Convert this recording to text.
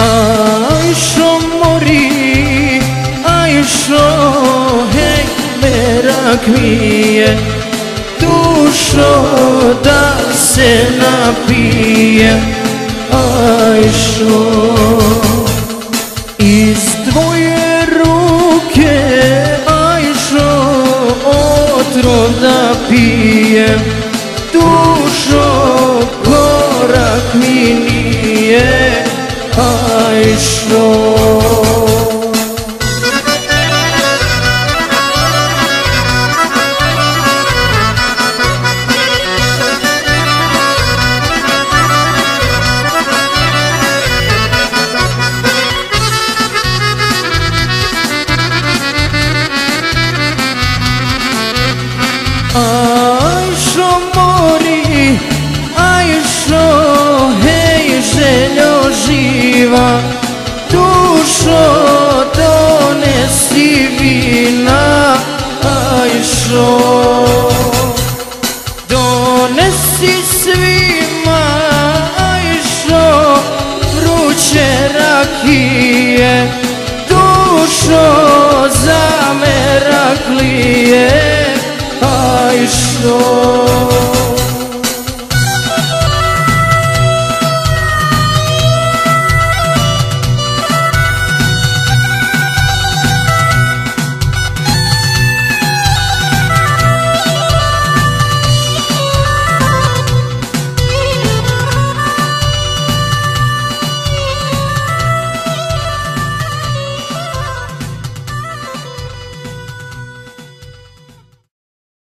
Ajšo mori, ajšo hej merak mi je Dušo da se napije. Ajšo Iz tvoje ruke Ajšo otrov da pijem Ajšo rakije Dušo za me raklije Ajšo